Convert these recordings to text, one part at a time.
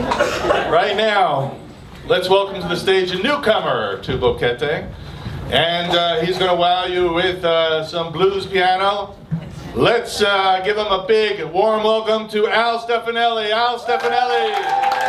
Right now, let's welcome to the stage a newcomer to Boquete. And uh, he's going to wow you with uh, some blues piano. Let's uh, give him a big warm welcome to Al Stefanelli. Al Stefanelli.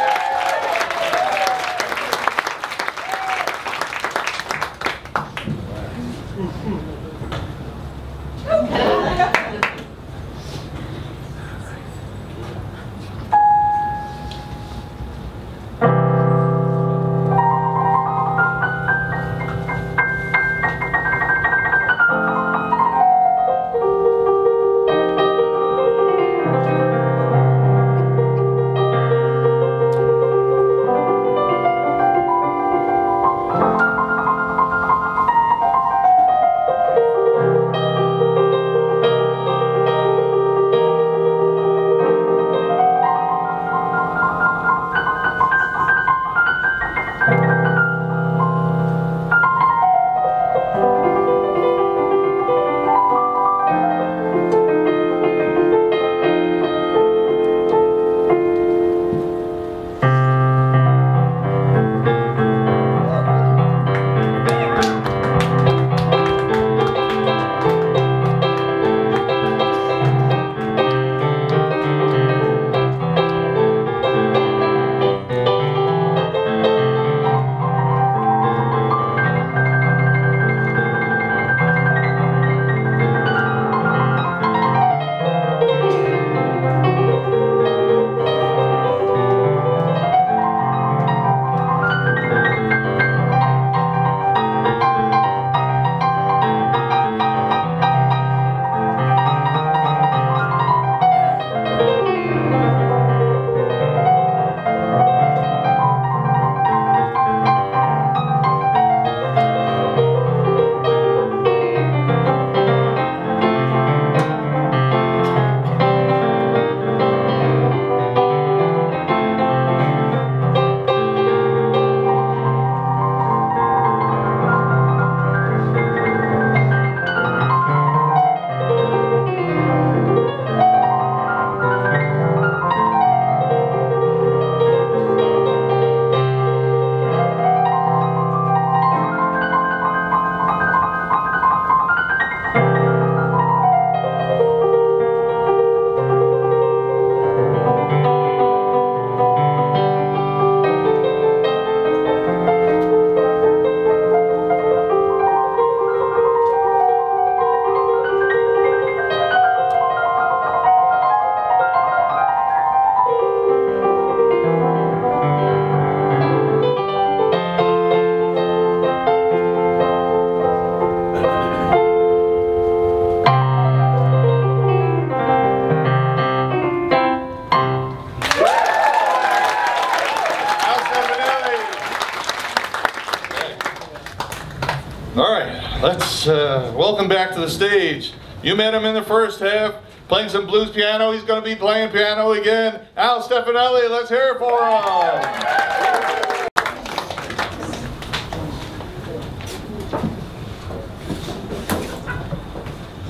All right, let's uh, welcome back to the stage. You met him in the first half, playing some blues piano. He's going to be playing piano again. Al Stefanelli, let's hear it for him.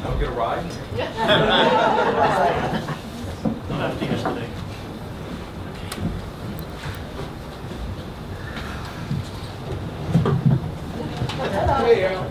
I'll get a ride. Don't have tickets today. Hey, Al.